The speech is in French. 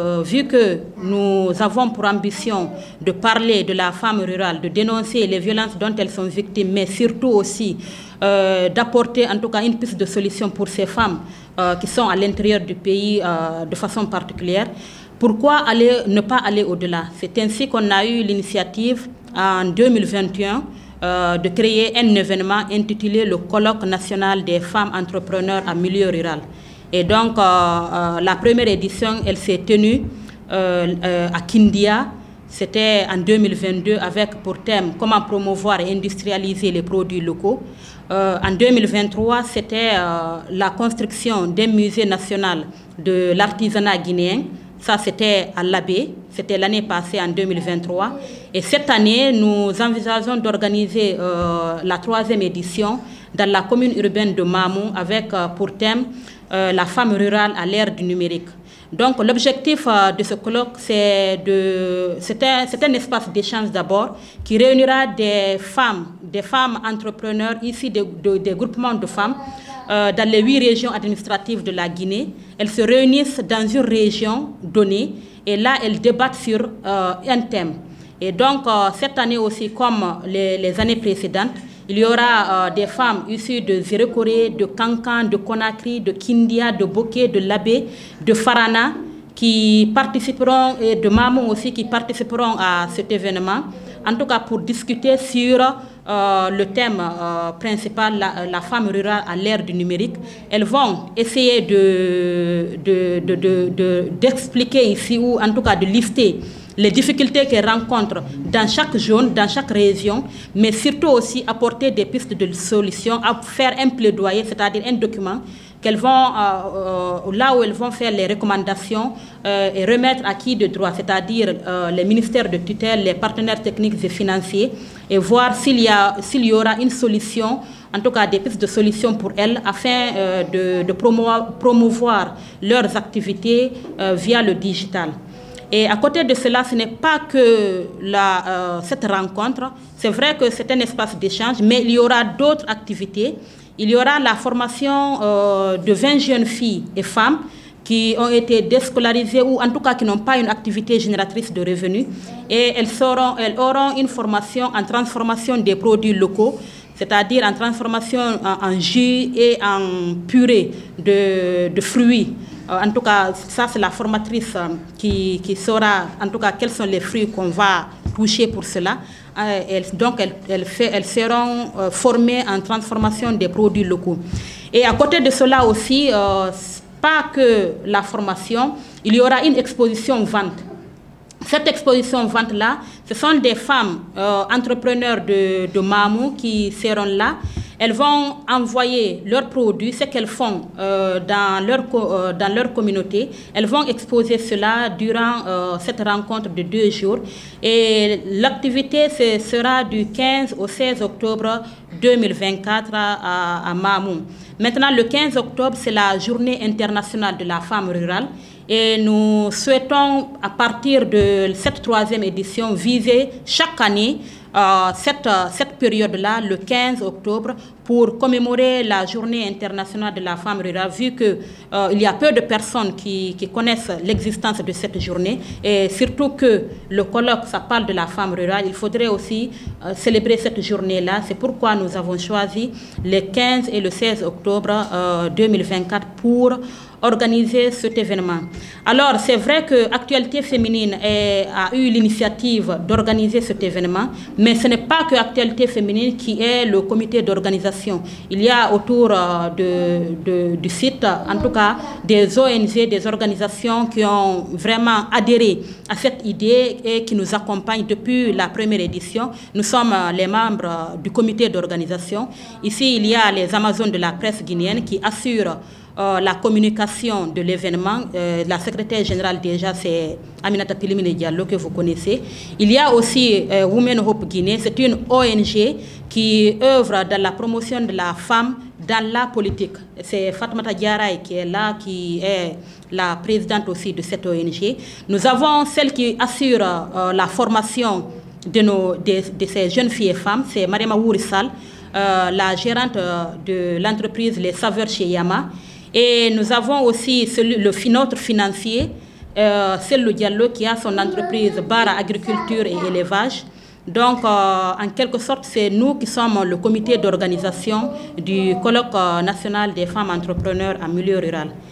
Euh, vu que nous avons pour ambition de parler de la femme rurale, de dénoncer les violences dont elles sont victimes, mais surtout aussi euh, d'apporter en tout cas une piste de solution pour ces femmes euh, qui sont à l'intérieur du pays de façon particulière, pourquoi aller, ne pas aller au-delà? C'est ainsi qu'on a eu l'initiative en 2021 de créer un événement intitulé le Colloque national des femmes entrepreneurs en milieu rural. Et donc, euh, euh, la première édition, elle s'est tenue euh, à Kindia. C'était en 2022 avec pour thème comment promouvoir et industrialiser les produits locaux. en 2023, c'était la construction d'un musée national de l'artisanat guinéen. Ça, c'était à l'Abbé. C'était l'année passée, en 2023. Et cette année, nous envisageons d'organiser la troisième édition dans la commune urbaine de Mamou avec pour thème euh, la femme rurale à l'ère du numérique. Donc l'objectif euh, de ce colloque, c'est un, un, espace d'échange d'abord qui réunira des femmes, des femmes entrepreneurs ici, des, groupements de femmes euh, dans les huit régions administratives de la Guinée. Elles se réunissent dans une région donnée et là, elles débattent sur un thème. Et donc, cette année aussi, comme les années précédentes, il y aura euh, des femmes issues de Zérekoré, de Kankan, de Conakry, de Kindia, de Boké, de Labé, de Farana, qui participeront, et de Mamou aussi, qui participeront à cet événement, en tout cas pour discuter sur euh, le thème euh, principal, la, femme rurale à l'ère du numérique. Elles vont essayer d'expliquer de, de, ici, ou en tout cas de lister les difficultés qu'elles rencontrent dans chaque zone, dans chaque région, mais surtout aussi apporter des pistes de solutions, faire un plaidoyer, c'est-à-dire un document qu'elles vont, euh, euh, là où elles vont faire les recommandations euh, et remettre à qui de droit, c'est-à-dire les ministères de tutelle, les partenaires techniques et financiers, et voir s'il y, y aura une solution en tout cas des pistes de solutions pour elles afin de, promouvoir, leurs activités via le digital. Et à côté de cela, ce n'est pas que euh, cette rencontre, c'est vrai que c'est un espace d'échange, mais il y aura d'autres activités. Il y aura la formation euh, de 20 jeunes filles et femmes qui ont été déscolarisées ou en tout cas qui n'ont pas une activité génératrice de revenus. Et elles, auront une formation en transformation des produits locaux, c'est-à-dire en transformation en, jus et en purée de fruits. Euh, en tout cas, ça c'est la formatrice euh, qui, qui, saura en tout cas quels sont les fruits qu'on va toucher pour cela. Euh, donc, elles, fait, elles seront formées en transformation des produits locaux. Et à côté de cela aussi, pas que la formation, il y aura une exposition vente. Cette exposition vente-là, ce sont des femmes entrepreneurs de, de Mamou qui seront là elles vont envoyer leurs produits, ce qu'elles font euh, dans, leur, euh, dans leur communauté. Elles vont exposer cela durant euh, cette rencontre de deux jours. Et l'activité sera du 15 au 16 octobre 2024 à, à Mamou. Maintenant, le 15 octobre, c'est la journée internationale de la femme rurale. Et nous souhaitons, à partir de cette troisième édition, viser chaque année cette, euh, cette période-là, le 15 octobre, pour commémorer la journée internationale de la femme rurale, vu qu'il euh, y a peu de personnes qui, connaissent l'existence de cette journée, et surtout que le colloque, ça parle de la femme rurale, il faudrait aussi célébrer cette journée-là. C'est pourquoi nous avons choisi le 15 et le 16 octobre 2024 pour organiser cet événement. Alors, c'est vrai que Actualité féminine a eu l'initiative d'organiser cet événement, ce n'est pas que Actualité féminine qui est le comité d'organisation. Il y a autour euh, du site, en tout cas, des ONG, des organisations qui ont vraiment adhéré à cette idée et qui nous accompagnent depuis la première édition. Nous sommes euh, les membres euh, du comité d'organisation. Ici, il y a les Amazones de la presse guinéenne qui assurent euh, la communication de l'événement. Euh, la secrétaire générale déjà, c'est Aminata Tilimine Diallo que vous connaissez. Il y a aussi euh, Women Hope Guinée, c'est une ONG qui œuvre dans la promotion de la femme dans la politique. C'est Fatmata Diaray qui est là, qui est la présidente aussi de cette ONG. Nous avons celle qui assure la formation de, nos, de, ces jeunes filles et femmes, c'est Mariama Wourissal, la gérante de l'entreprise Les Saveurs chez Yama. Et nous avons aussi le, notre financier euh, Celle Diallo qui a son entreprise Bara Agriculture et Élevage. Donc, euh, en quelque sorte, c'est nous qui sommes le comité d'organisation du colloque national des femmes entrepreneurs en milieu rural.